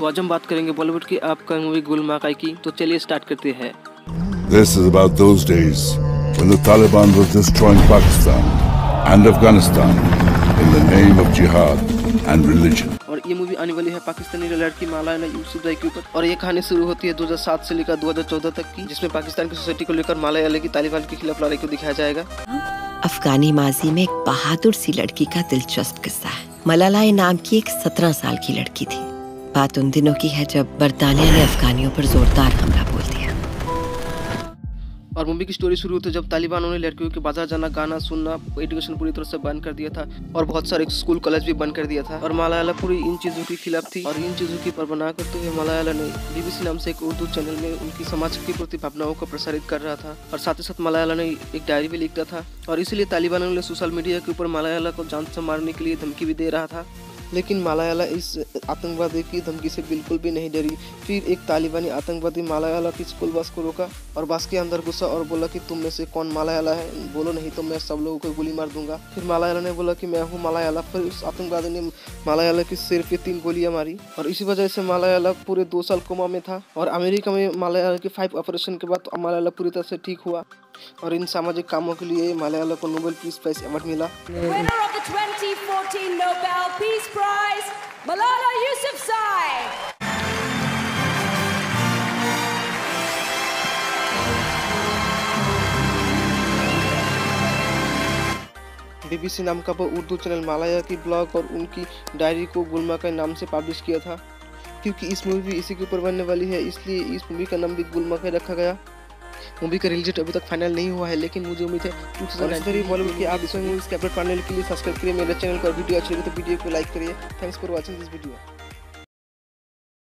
तो आज हम बात करेंगे बॉलीवुड की आपका मूवी गुल गुलमाकाई की। तो चलिए स्टार्ट करते हैं। This is about those days when the Taliban was destroying Pakistan and Afghanistan in the name of jihad and religion. और ये मूवी आने वाली है पाकिस्तानी लड़की मालाना यूसुफजाई के ऊपर। और ये कहानी शुरू होती है 2007 से लेकर 2014 तक की जिसमें पाकिस्तान की सोसाइटी को लेकर मालायाला की तालिबान के खिलाफ लड़ाई को दिखाया जाएगा। अफगानी माजी में एक बहादुर सी लड़की का दिलचस्प किस्सा है। मलाला नाम की एक सत्रह साल की लड़की थी। बात उन दिनों की है जब बरतानिया ने अफगानियों पर जोरदार हमला बोल दिया। और मूवी की स्टोरी शुरू होती है जब तालिबानों ने लड़कियों के बाज़ार जाना, गाना सुनना एजुकेशन पूरी तरह से बंद कर दिया था और बहुत सारे स्कूल कॉलेज भी बंद कर दिया था। और मलायाला पूरी इन चीज़ों के खिलाफ थी और इन चीज़ों की परवाह करते हुए मलायाला ने बीबीसी नाम से एक उर्दू चैनल में उनकी समाज के प्रति भावनाओं को प्रसारित कर रहा था और साथ ही साथ मलायाला ने एक डायरी भी लिखता था। और इसीलिए तालिबानों ने सोशल मीडिया के ऊपर मलायाला को जान से मारने के लिए धमकी भी दे रहा था। लेकिन मालायाला इस आतंकवादी की धमकी से बिल्कुल भी नहीं डरी। फिर एक तालिबानी आतंकवादी मालायाला की स्कूल बस को रोका और बस के अंदर घुसा और बोला कि, तुम में से कौन मालायाला है? बोलो, नहीं तो मैं सब लोगों को गोली मार दूँगा। फिर मालायाला ने बोला कि, मैं हूँ मालायाला। फिर उस आतंकवादी ने मालायाला की सिर पे तीन गोलियाँ मारी और इसी वजह से मालायाला पूरे दो साल कोमा में था और अमेरिका में मालायाला के फाइव ऑपरेशन के बाद मालायाला पूरी तरह से ठीक हुआ और इन सामाजिक कामों के लिए मालायाला को नोबेल पीस प्राइज अवार्ड मिला। The 2014 Nobel Peace Prize, Malala Yousafzai. BBC नाम का वो उर्दू चैनल मालाया की ब्लॉग और उनकी डायरी को गुलमा के नाम से पब्लिश किया था क्योंकि इस मूवी इसी के ऊपर बनने वाली है इसलिए इस मूवी का नाम भी गुलमा के रखा गया मूवी का रिलीज़ अभी तक फाइनल नहीं हुआ है लेकिन मुझे उम्मीद है टू बॉलीवुड की आप इस मूवीज़ के अपडेट पाने के लिए सब्सक्राइब करिए मेरे चैनल पर वीडियो अच्छी लगे तो वीडियो को लाइक करिए। Thanks for watching this video